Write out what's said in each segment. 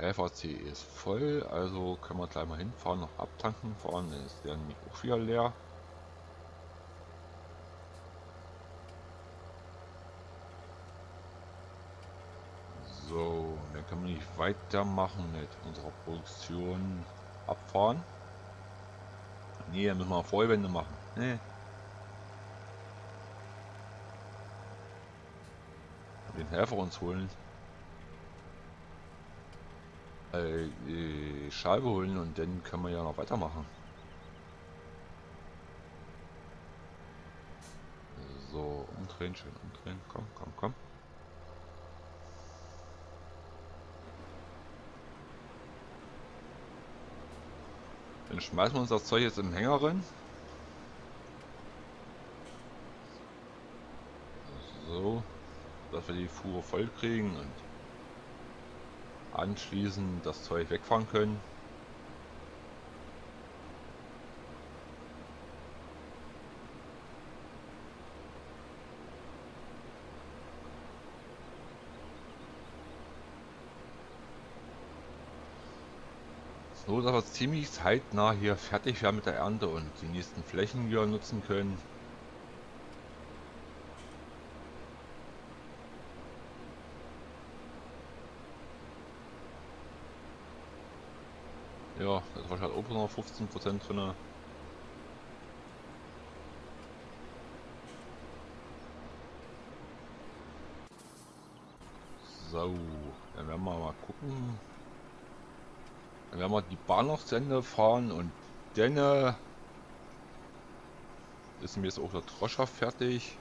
LVC ist voll, also können wir gleich mal hinfahren, noch abtanken dann ist der nämlich auch wieder leer. So, dann können wir nicht weitermachen mit unserer Produktion abfahren. Nee, dann müssen wir Vollwände machen. Nee. Den Helfer uns holen. Äh, die Scheibe holen und dann können wir ja noch weitermachen. So, umdrehen, schön umdrehen. Komm, komm, komm. Dann schmeißen wir uns das Zeug jetzt im Hänger rein. So, dass wir die Fuhre voll kriegen und anschließend das Zeug wegfahren können. So, dass wir ziemlich zeitnah hier fertig werden mit der Ernte und die nächsten Flächen wieder nutzen können. Ja, das war halt auch noch 15% drin. So, dann werden wir mal gucken. Dann werden wir die Bahn noch zu Ende fahren und dann äh, ist mir jetzt auch der Troscher fertig.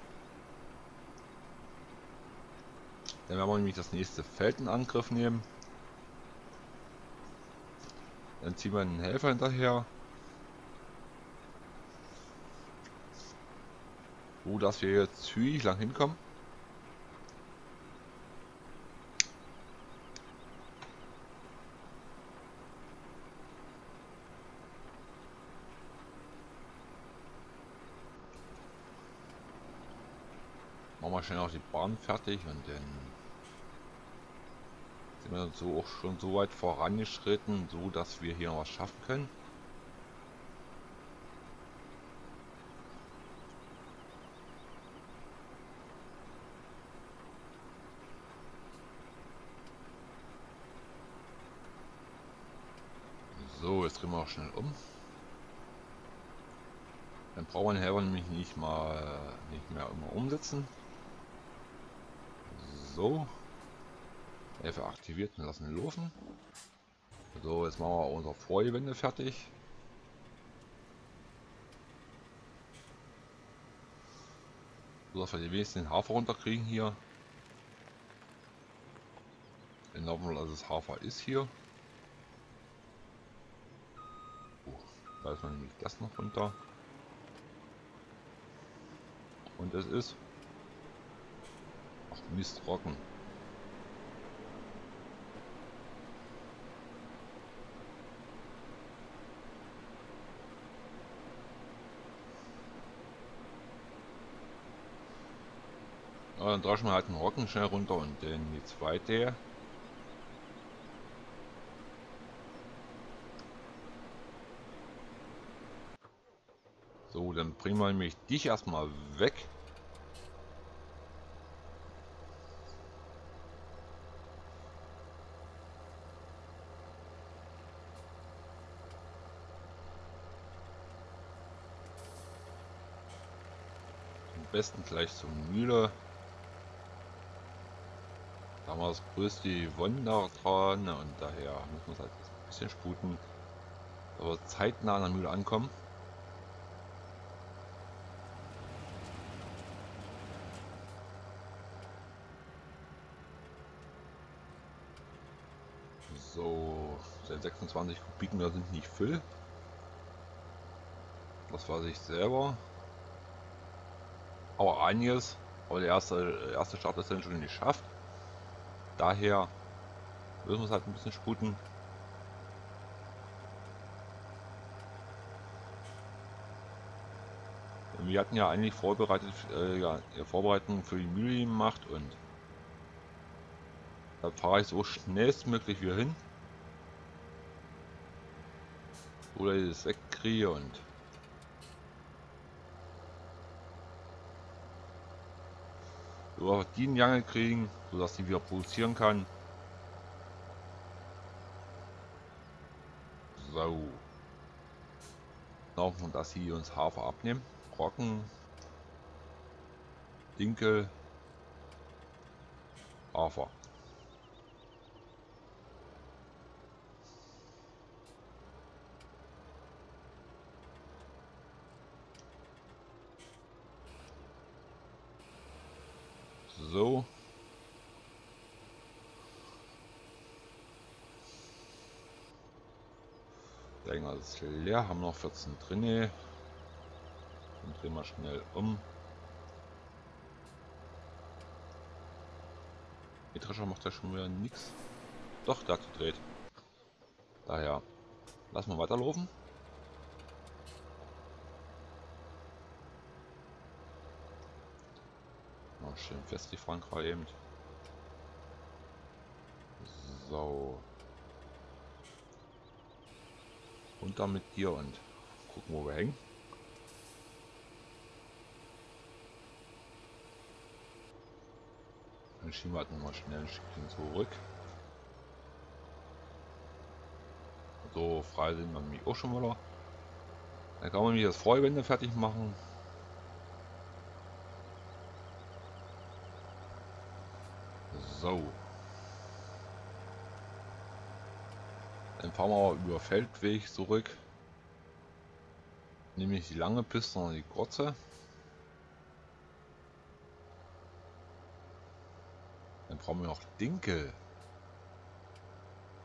Dann werden wir nämlich das nächste Feld in Angriff nehmen. Dann ziehen wir einen Helfer hinterher. So dass wir jetzt zügig lang hinkommen. Machen wir schnell noch die Bahn fertig und dann wir so auch schon so weit vorangeschritten, so dass wir hier was schaffen können. So, jetzt drehen wir auch schnell um. Dann brauchen wir Helfer nämlich nicht mal nicht mehr immer umsetzen. So. Hilfe aktiviert und lassen laufen. So, jetzt machen wir unsere Vorgewände fertig. So dass wir die wenigsten den Hafer runterkriegen hier. In hoffen dass es Hafer ist hier. Oh, da ist man nämlich das noch runter. Und es ist Mist trocken. Dann draschen wir halt den Rocken schnell runter und dann die zweite. So, dann bringen wir nämlich dich erstmal weg. besten gleich zur Mühle. Da haben wir das größte Yvonne da dran und daher müssen wir es halt ein bisschen sputen. Aber zeitnah an der Mühle ankommen. So, 26 Kubikmeter sind nicht Füll. Das weiß ich selber aber einiges. Aber der erste, erste Start ist dann schon geschafft. Daher müssen wir es halt ein bisschen sputen. Wir hatten ja eigentlich vorbereitet, äh, ja, Vorbereitungen für die Mühle gemacht und da fahre ich so schnellstmöglich wieder hin. Oder ich das wegkriege und so die in Jange kriegen, sodass die wieder produzieren kann. So. Hoffen, dass sie uns Hafer abnehmen. Roggen, Dinkel, Hafer. So. Länger ist leer, haben noch 14 drinne. Und drehen wir schnell um. Die Trescher macht ja schon wieder nichts. Doch, der hat gedreht. Daher lassen wir weiterlaufen. Mal schön fest die Frankreich eben. So. Runter mit dir und gucken, wo wir hängen. Dann schieben wir halt nochmal schnell ein Stückchen zurück. So frei sind wir mich auch schon wieder. Dann kann man mich das Vorwände fertig machen. So. Dann fahren wir über Feldweg zurück. Nämlich die lange Piste und die kurze. Dann brauchen wir noch Dinkel.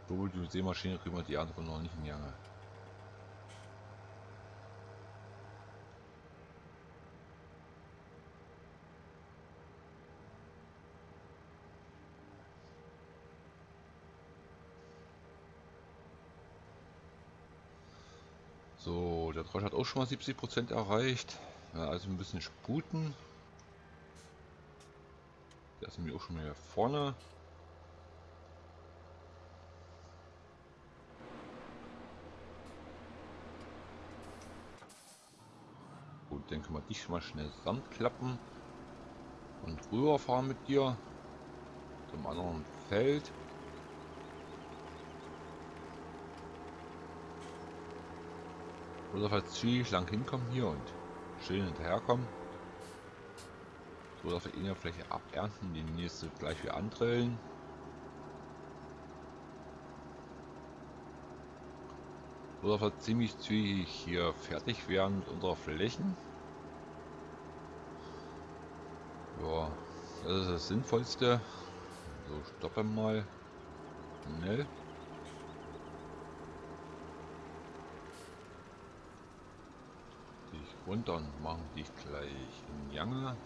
So, die Seemaschine wir die andere noch nicht in die Jange. Drosch hat auch schon mal 70% erreicht. Ja, also ein bisschen sputen. Der ist nämlich auch schon mal vorne. Gut, dann können wir dich schon mal schnell klappen und rüberfahren mit dir zum anderen Feld. Oder falls zügig lang hinkommen hier und schön hinterherkommen. So dass wir Fläche abernten, die nächste gleich wieder andrillen. So dass wir ziemlich zügig hier fertig werden mit unserer Flächen. Ja, das ist das Sinnvollste. So, stoppen mal. Schnell. Und machen dich gleich in Jange.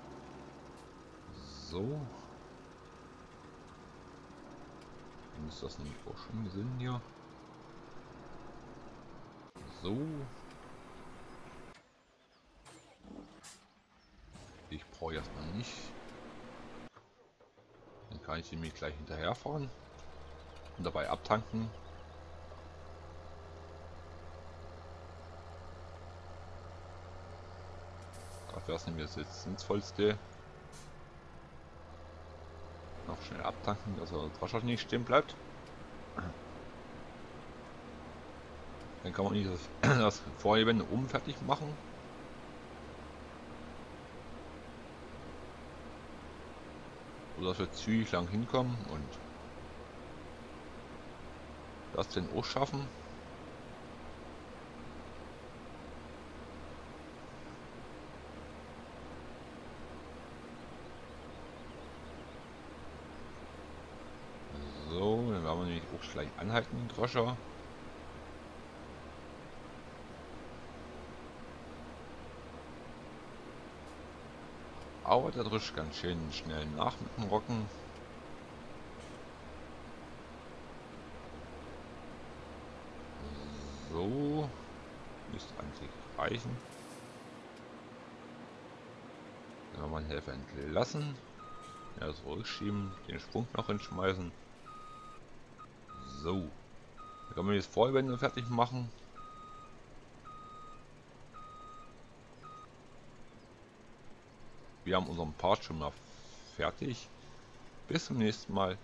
So. Dann ist das nämlich auch schon Sinn hier. So. Ich brauche erstmal nicht. Dann kann ich nämlich gleich hinterherfahren und dabei abtanken. Wäre es nämlich das sinnvollste. Noch schnell abtanken, dass er wahrscheinlich nicht stehen bleibt. Dann kann man nicht das, das Vorheben oben fertig machen. So dass wir zügig lang hinkommen und das denn auch schaffen. Gleich anhalten, Droscher. Aber der Drisch ganz schön schnell nach mit dem Rocken. So. Müsste eigentlich reichen. Dann haben wir einen Helfer entlassen. Ja, zurückschieben, den Sprung noch hinschmeißen. So. Da können wir jetzt Vorwände fertig machen. Wir haben unseren Part schon mal fertig. Bis zum nächsten Mal.